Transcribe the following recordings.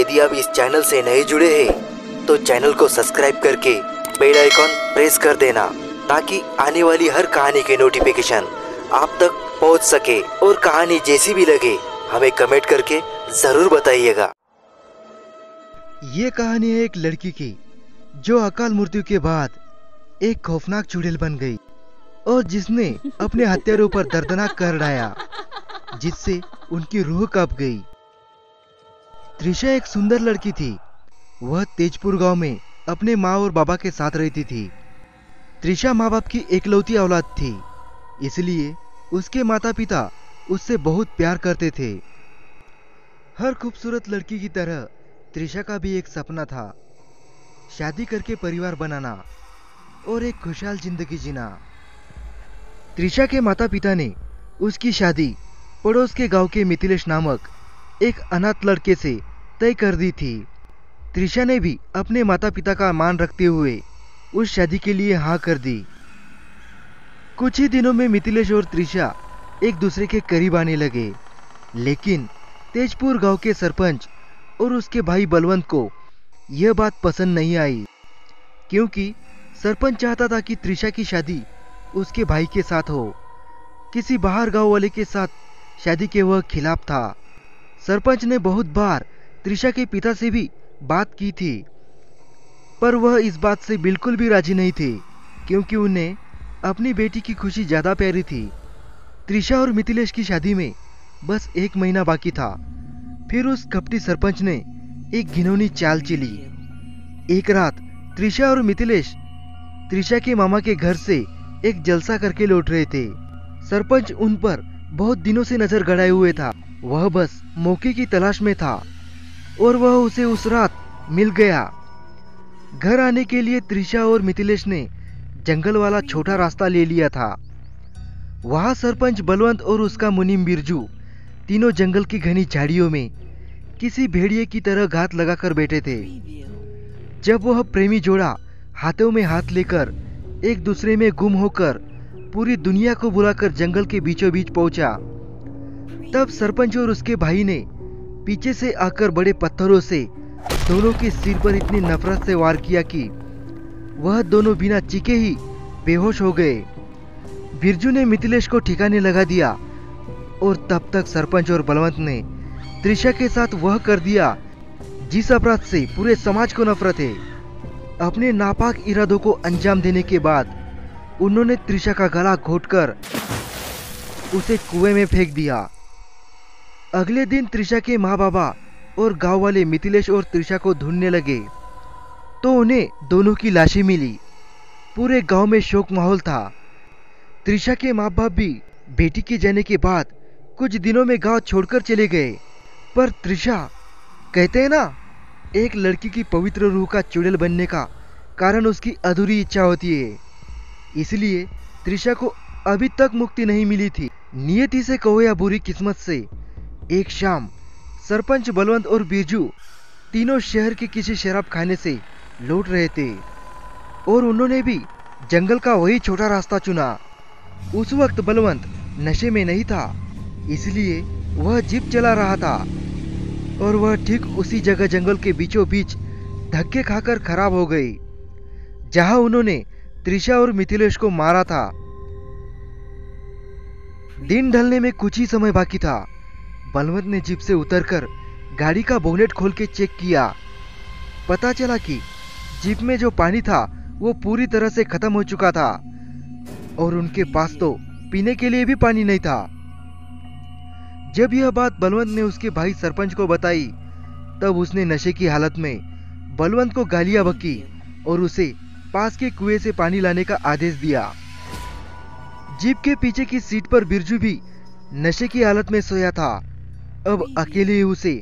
यदि आप इस चैनल से नए जुड़े हैं तो चैनल को सब्सक्राइब करके बेल आइकॉन प्रेस कर देना, ताकि आने वाली हर कहानी के नोटिफिकेशन आप तक पहुँच सके। और कहानी जैसी भी लगे, हमें कमेंट करके ज़रूर बताइएगा। ये कहानी है एक लड़की की, जो अकाल मृत्यु के बाद एक खौफनाक चुड़ैल बन गई, और जिसने अपने हत्यारों पर दर्दनाक कर डाया, जिससे उनकी रूह कप गई। त्रिशा एक सुंदर लड़की थी। वह तेजपुर गाँव में अपने माँ और बाबा के साथ रहती थी। त्रिशा माँ बाप की एकलौती औलाद थी, इसलिए उसके माता पिता उससे बहुत प्यार करते थे। हर खूबसूरत लड़की की तरह त्रिशा का भी एक सपना था। शादी करके परिवार बनाना और एक खुशहाल ज़िंदगी जीना। त्रिशा के माता पिता ने उसकी शादी पड़ोस के गाँव के मिथिलेश नामक एक अनाथ लड़के से तय कर दी थी। त्रिशा ने भी अपने माता पिता का मान रखते हुए उस शादी के लिए हाँ कर दी। कुछ ही दिनों में मिथिलेश और त्रिशा एक दूसरे के करीब आने लगे, लेकिन तेजपुर गाँव के सरपंच और उसके भाई बलवंत को यह बात पसंद नहीं आई, क्योंकि सरपंच चाहता था कि त्रिशा की शादी उसके भाई के साथ हो। किसी बाहर गाँव वाले के साथ शादी के वह खिलाफ था। सरपंच ने बहुत बार त्रिशा के पिता से भी बात की थी, पर वह इस बात से बिल्कुल भी राज़ी नहीं थे, क्योंकि उन्हें अपनी बेटी की खुशी ज़्यादा प्यारी थी। त्रिशा और मिथिलेश की शादी में बस एक महीना बाकी था। फिर उस कपटी सरपंच ने एक घिनौनी चाल चली। एक रात, त्रिशा और मिथिलेश त्रिशा के मामा के घर से एक जलसा करके लौट रहे थे। सरपंच उन पर बहुत दिनों से नज़र गड़ाए हुए था। वह बस मौके की तलाश में था। और वह उसे उस रात मिल गया। घर आने के लिए त्रिशा और मिथिलेश ने जंगल वाला छोटा रास्ता ले लिया था। वहाँ सरपंच बलवंत और उसका मुनीम बिरजू तीनों जंगल की घनी झाड़ियों में किसी भेड़िए की तरह घात लगाकर बैठे थे। जब वह प्रेमी जोड़ा, हाथों में हाथ लेकर एक दूसरे में गुम होकर पूरी दुनिया को बुलाकर जंगल के बीचों बीच पहुँचा, तब सरपंच और उसके भाई ने पीछे से आकर बड़े पत्थरों से, दोनों के सिर पर इतनी नफरत से वार किया कि वह दोनों बिना चीखे ही बेहोश हो गए। बिरजू ने मिथिलेश को ठिकाने लगा दिया और तब तक सरपंच और बलवंत ने त्रिशा के साथ वह कर दिया, जिस अपराध से पूरे समाज को नफरत है। अपने नापाक इरादों को अंजाम देने के बाद उन्होंने त्रिशा का गला घोटकर उसे कुएँ में फेंक दिया। अगले दिन त्रिशा के माँ बाबा और गाँव वाले मिथिलेश और त्रिशा को ढूँढने लगे। तो उन्हें दोनों की लाशें मिली। पूरे गाँव में शोक माहौल था। त्रिशा के माँ बाप भी बेटी के जाने के बाद कुछ दिनों में गाँव छोड़कर चले गए। पर त्रिशा, कहते हैं ना, एक लड़की की पवित्र रूह का चुड़ैल बनने का कारण उसकी अधूरी इच्छा होती है। इसलिए त्रिशा को अभी तक मुक्ति नहीं मिली थी। नियति से कहो या बुरी किस्मत से एक शाम, सरपंच बलवंत और बिरजू तीनों शहर के किसी शराब खाने से लौट रहे थे। और उन्होंने भी जंगल का वही छोटा रास्ता चुना। उस वक्त बलवंत नशे में नहीं था, इसलिए वह जीप चला रहा था। और वह ठीक उसी जगह जंगल के बीचों बीच धक्के खाकर खराब हो गई, जहाँ उन्होंने त्रिशा और मिथिलेश को मारा था। दिन ढलने में कुछ ही समय बाकी था। बलवंत ने जीप से उतरकर गाड़ी का बोनेट खोल के चेक किया। पता चला कि जीप में जो पानी था, वो पूरी तरह से खत्म हो चुका था और उनके पास तो पीने के लिए भी पानी नहीं था। जब यह बात बलवंत ने उसके भाई सरपंच को बताई, तब उसने नशे की हालत में बलवंत को गालियाँ बकी और उसे पास के कुएँ से पानी लाने का आदेश दिया। जीप के पीछे की सीट पर बिरजू भी नशे की हालत में सोया था। अब अकेले उसे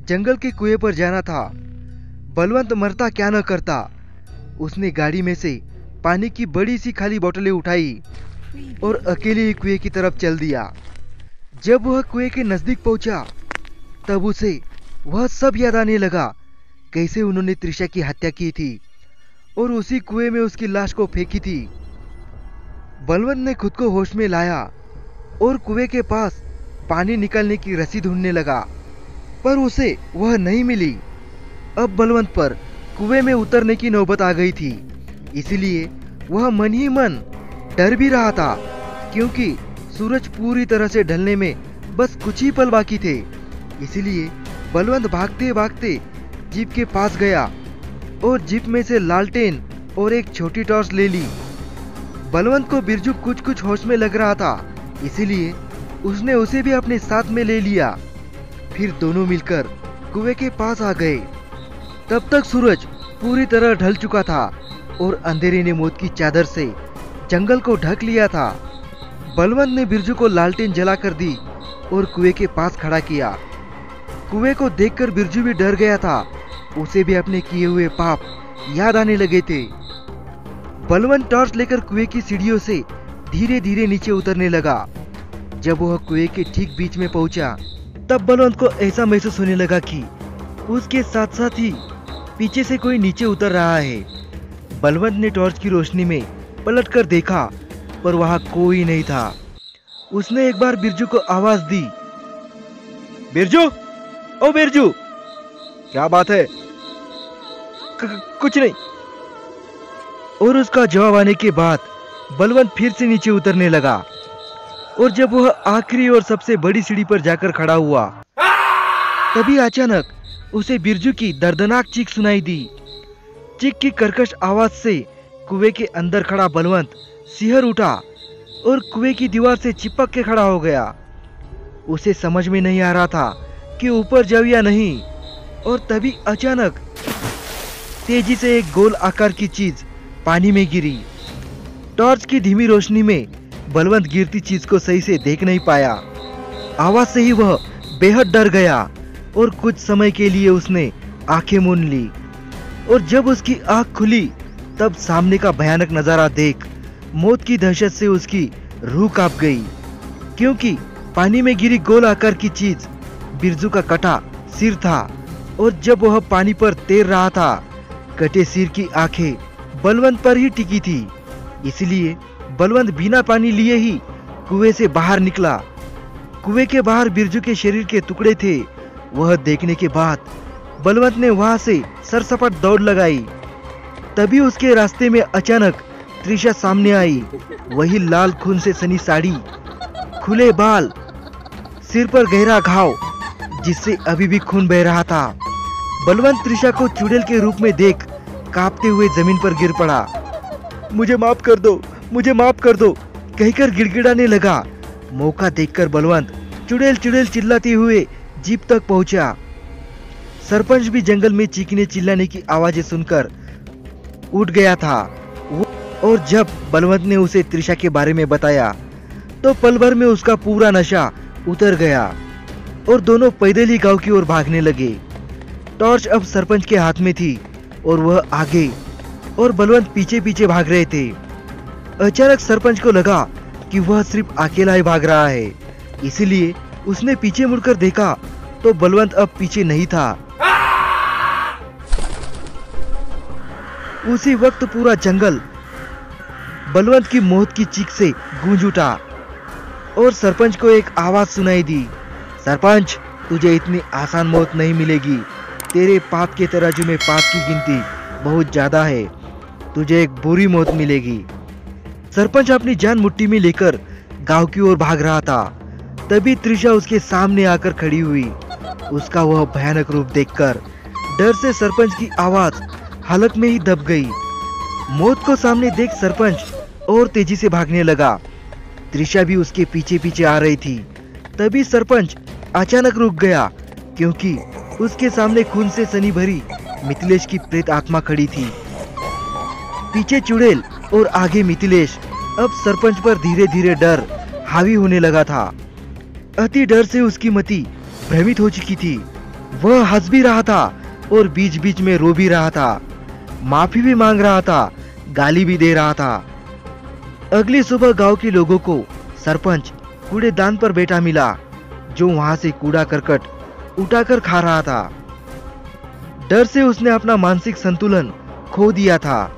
जंगल के कुएँ पर जाना था। बलवंत मरता क्या न करता। उसने गाड़ी में से पानी की बड़ी सी खाली बोतलें उठाई और अकेले ही कुएँ की तरफ़ चल दिया। जब वह कुएँ के नज़दीक पहुँचा, तब उसे वह सब याद आने लगा, कैसे उन्होंने त्रिशा की हत्या की थी और उसी कुएँ में उसकी लाश को फेंकी थी। बलवंत ने खुद को होश में लाया और कुएँ के पास पानी निकालने की रस्सी ढूँढने लगा, पर उसे वह नहीं मिली। अब बलवंत पर कुएँ में उतरने की नौबत आ गई थी, इसलिए वह मन ही मन डर भी रहा था, क्योंकि सूरज पूरी तरह से ढलने में बस कुछ ही पल बाकी थे। इसलिए बलवंत भागते भागते जीप के पास गया और जीप में से लालटेन और एक छोटी टॉर्च ले ली। बलवंत को बिरजू कुछ कुछ होश में लग रहा था, इसीलिए उसने उसे भी अपने साथ में ले लिया। फिर दोनों मिलकर कुएँ के पास आ गए। तब तक सूरज पूरी तरह ढल चुका था और अंधेरे ने मौत की चादर से जंगल को ढक लिया था। बलवंत ने बिरजू को लालटेन जलाकर दी और कुएँ के पास खड़ा किया। कुएँ को देखकर बिरजू भी डर गया था। उसे भी अपने किए हुए पाप याद आने लगे थे। बलवंत टॉर्च लेकर कुएँ की सीढ़ियों से धीरे धीरे नीचे उतरने लगा। जब वह कुएँ के ठीक बीच में पहुँचा, तब बलवंत को ऐसा महसूस होने लगा कि उसके साथ साथ ही पीछे से कोई नीचे उतर रहा है। बलवंत ने टॉर्च की रोशनी में पलट कर देखा, पर वहाँ कोई नहीं था। उसने एक बार बिरजू को आवाज़ दी, बिरजू! ओ बिरजू! क्या बात है? कुछ नहीं! और उसका जवाब आने के बाद बलवंत फिर से नीचे उतरने लगा। और जब वह आखिरी और सबसे बड़ी सीढ़ी पर जाकर खड़ा हुआ, तभी अचानक उसे बिरजू की दर्दनाक चीख सुनाई दी। चीख की कर्कश आवाज़ से कुएँ के अंदर खड़ा बलवंत सिहर उठा और कुएँ की दीवार से चिपक के खड़ा हो गया। उसे समझ में नहीं आ रहा था कि ऊपर जाओ या नहीं, और तभी अचानक तेज़ी से एक गोल आकार की चीज़ पानी में गिरी। टॉर्च की धीमी रोशनी में बलवंत गिरती चीज़ को सही से देख नहीं पाया। आवाज़ से ही वह बेहद डर गया और कुछ समय के लिए उसने आँखें मूंद ली। और जब उसकी आँख खुली, तब सामने का भयानक नज़ारा देख, मौत की दहशत से उसकी रूह काँप गई। क्योंकि पानी में गिरी गोल आकार की चीज़, बिरजू का कटा सिर था और जब वह पानी पर तैर रहा था, कटे सिर की आँखें बलवंत पर ही टिकी थी। इसलिए बलवंत बिना पानी लिए ही कुएँ से बाहर निकला। कुएँ के बाहर बिरजू के शरीर के टुकड़े थे। वह देखने के बाद बलवंत ने वहाँ से सरसपट दौड़ लगाई। तभी उसके रास्ते में अचानक त्रिशा सामने आई। वही लाल खून से सनी साड़ी, खुले बाल, सिर पर गहरा घाव, जिससे अभी भी खून बह रहा था। बलवंत त्रिशा को चुड़ैल के रूप में देख कांपते हुए ज़मीन पर गिर पड़ा। मुझे माफ़ कर दो। मुझे माफ़ कर दो, कहकर गिड़गिड़ाने लगा। मौका देखकर बलवंत चुड़ैल चुड़ैल चिल्लाते हुए जीप तक पहुँचा। सरपंच भी जंगल में चीखने चिल्लाने की आवाज़ें सुनकर उठ गया था। और जब बलवंत ने उसे त्रिशा के बारे में बताया तो पल भर में उसका पूरा नशा उतर गया और दोनों पैदल ही गाँव की ओर भागने लगे। टॉर्च अब सरपंच के हाथ में थी और वह आगे और बलवंत पीछे पीछे भाग रहे थे। अचानक सरपंच को लगा कि वह सिर्फ़ अकेला ही भाग रहा है। इसीलिए उसने पीछे मुड़कर देखा तो बलवंत अब पीछे नहीं था। उसी वक्त पूरा जंगल बलवंत की मौत की चीख से गूंज उठा और सरपंच को एक आवाज़ सुनाई दी, सरपंच, तुझे इतनी आसान मौत नहीं मिलेगी। तेरे पाप के तराजू में पाप की गिनती बहुत ज़्यादा है। तुझे एक बुरी मौत मिलेगी। सरपंच अपनी जान मुट्ठी में लेकर गाँव की ओर भाग रहा था। तभी त्रिशा उसके सामने आकर खड़ी हुई। उसका वह भयानक रूप देखकर डर से सरपंच की आवाज़ हलक में ही दब गई। मौत को सामने देख सरपंच और तेज़ी से भागने लगा। त्रिशा भी उसके पीछे पीछे आ रही थी। तभी सरपंच अचानक रुक गया, क्योंकि उसके सामने खून से सनी भरी मिथिलेश की प्रेत आत्मा खड़ी थी। पीछे चुड़ैल और आगे मिथिलेश अब सरपंच पर धीरे धीरे डर, हावी होने लगा था। अति डर से उसकी मति भ्रमित हो चुकी थी। वह हंस भी रहा था और बीच बीच में रो भी रहा था। माफ़ी भी मांग रहा था, गाली भी दे रहा था। अगली सुबह गाँव के लोगों को सरपंच कूड़ेदान पर बैठा मिला, जो वहाँ से कूड़ा करकट उठाकर खा रहा था। डर से उसने अपना मानसिक संतुलन खो दिया था।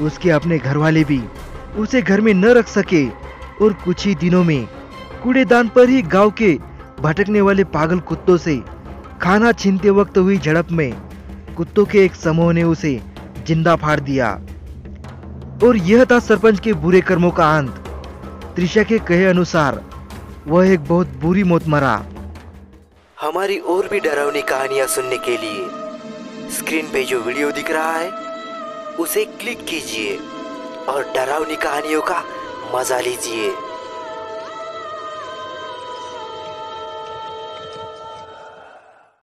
उसके अपने घर वाले भी उसे घर में न रख सके। और कुछ ही दिनों में कूड़ेदान पर ही गाँव के भटकने वाले पागल कुत्तों से खाना छीनते वक्त हुई झड़प में कुत्तों के एक समूह ने उसे ज़िंदा फाड़ दिया। और यह था सरपंच के बुरे कर्मों का अंत। त्रिशा के कहे अनुसार वह एक बहुत बुरी मौत मरा। हमारी और भी डरावनी कहानियाँ सुनने के लिए स्क्रीन पे जो वीडियो दिख रहा है, उसे क्लिक कीजिए। और डरावनी कहानियों का मज़ा लीजिए।